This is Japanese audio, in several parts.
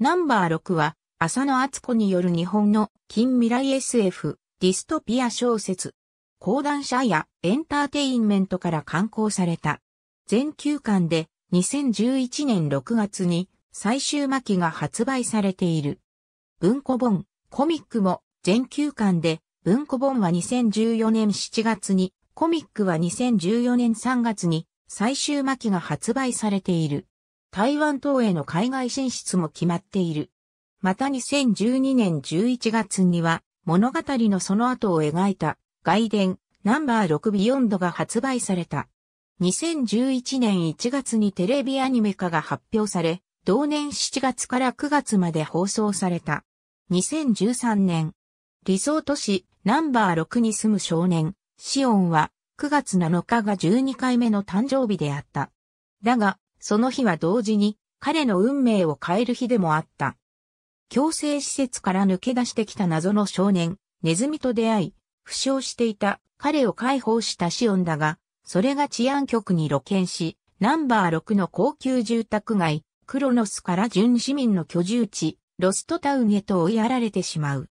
ナンバー6は、浅野敦子による日本の近未来 SF、ディストピア小説。講談社やエンターテインメントから刊行された。全9巻で2011年6月に最終巻が発売されている。文庫本、コミックも全9巻で、文庫本は2014年7月に、コミックは2014年3月に最終巻が発売されている。台湾等への海外進出も決まっている。また2012年11月には物語のその後を描いた外伝ナンバー6ビヨンドが発売された。2011年1月にテレビアニメ化が発表され、同年7月から9月まで放送された。2013年、理想都市ナンバー6に住む少年、シオンは9月7日が12回目の誕生日であった。だが、その日は同時に彼の運命を変える日でもあった。強制施設から抜け出してきた謎の少年、ネズミと出会い、負傷していた彼を解放したシオンだが、それが治安局に露見し、ナンバー6の高級住宅街、クロノスから準市民の居住地、ロストタウンへと追いやられてしまう。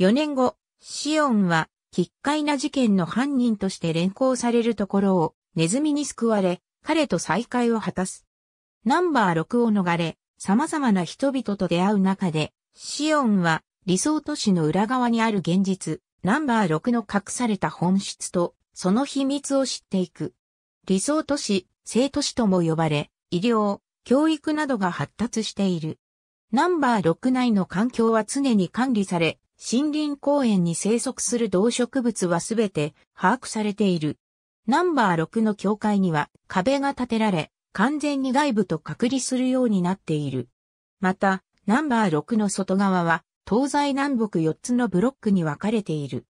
4年後、シオンは、奇怪な事件の犯人として連行されるところを、ネズミに救われ、彼と再会を果たす。ナンバー6を逃れ、様々な人々と出会う中で、シオンは理想都市の裏側にある現実、ナンバー6の隠された本質と、その秘密を知っていく。理想都市、生都市とも呼ばれ、医療、教育などが発達している。ナンバー6内の環境は常に管理され、森林公園に生息する動植物はすべて把握されている。ナンバー6の境界には壁が建てられ、完全に外部と隔離するようになっている。また、ナンバー6の外側は、東西南北4つのブロックに分かれている。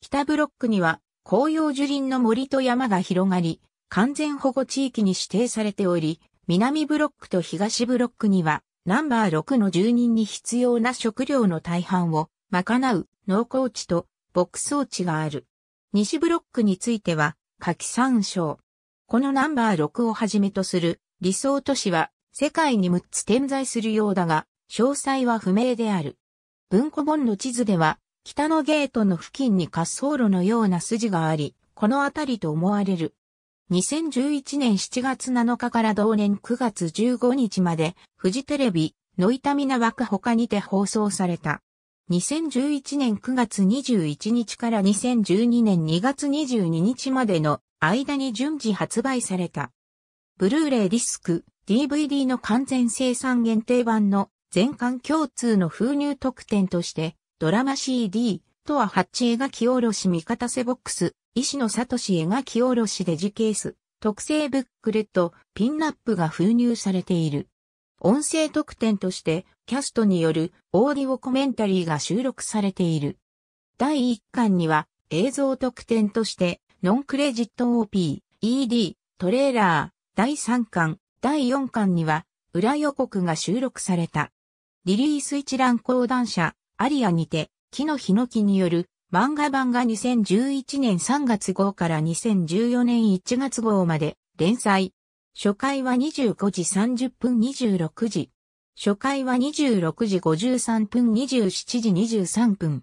北ブロックには、紅葉樹林の森と山が広がり、完全保護地域に指定されており、南ブロックと東ブロックには、ナンバー6の住人に必要な食料の大半を賄う農耕地と牧草地がある。西ブロックについては、夏季山椒。このナンバー6をはじめとする理想都市は世界に6つ点在するようだが、詳細は不明である。文庫本の地図では、北のゲートの付近に滑走路のような筋があり、この辺りと思われる。2011年7月7日から同年9月15日まで、フジテレビ、ノイタミナ枠他にて放送された。2011年9月21日から2012年2月22日までの間に順次発売された。ブルーレイディスク、DVD の完全生産限定版の全巻共通の封入特典として、ドラマ CD toi8描きおろし三方背ボックス、石野聡描きおろしデジケース、特製ブックレット、ピンナップが封入されている。音声特典として、キャストによるオーディオコメンタリーが収録されている。第1巻には映像特典としてノンクレジット OP、ED、トレーラー、第3巻、第4巻には、裏予告が収録された。リリース一覧講談社、アリアにて、木のヒノキによる漫画版が2011年3月号から2014年1月号まで連載。初回は25時30分26時。初回は26時53分27時23分。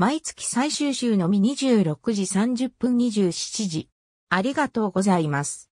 毎月最終週のみ26時30分27時。ありがとうございます。